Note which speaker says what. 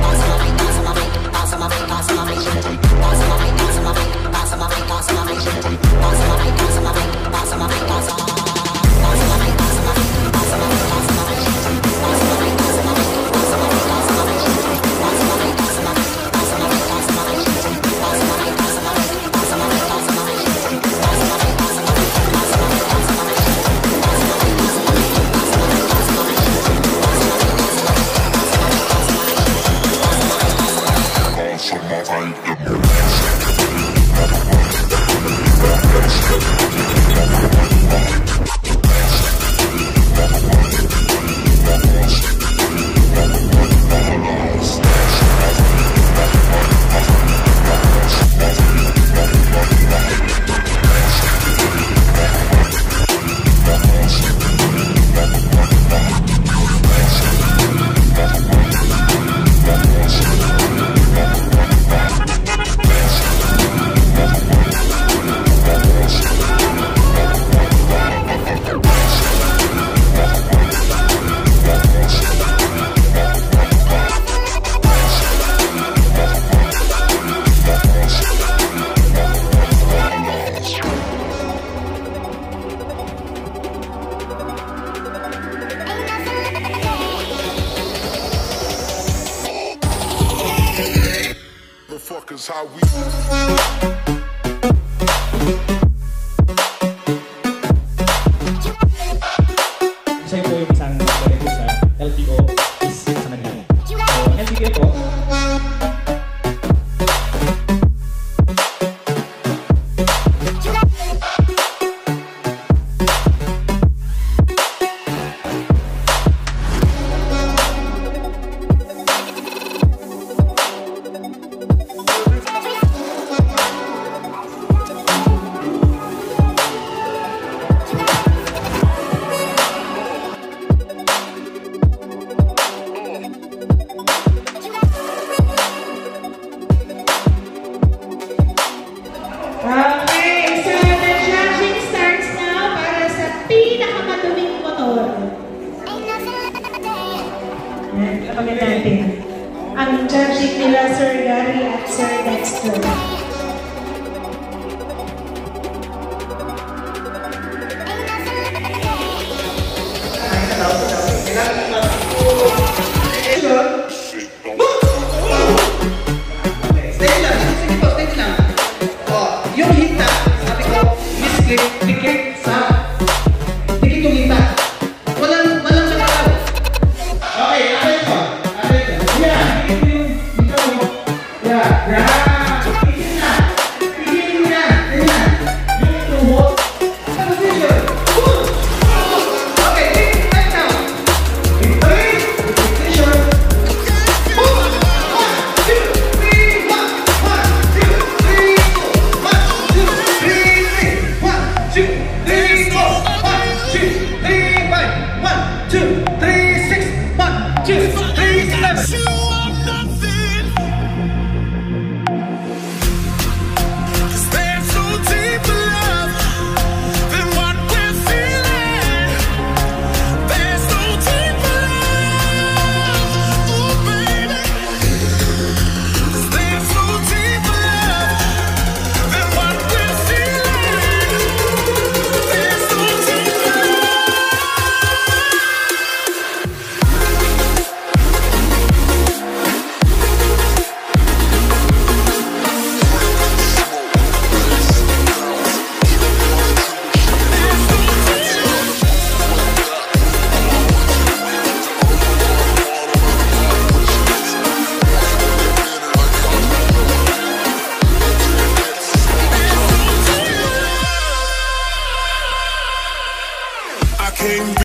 Speaker 1: Awesome.
Speaker 2: Motherfuckers, how we.
Speaker 3: Pakinapagan. Ang judging nila Sir Gary at Sir Dexter.
Speaker 4: Stay lang, sige po, stay lang. Oh, yung hita, sabi ko, Miss Click,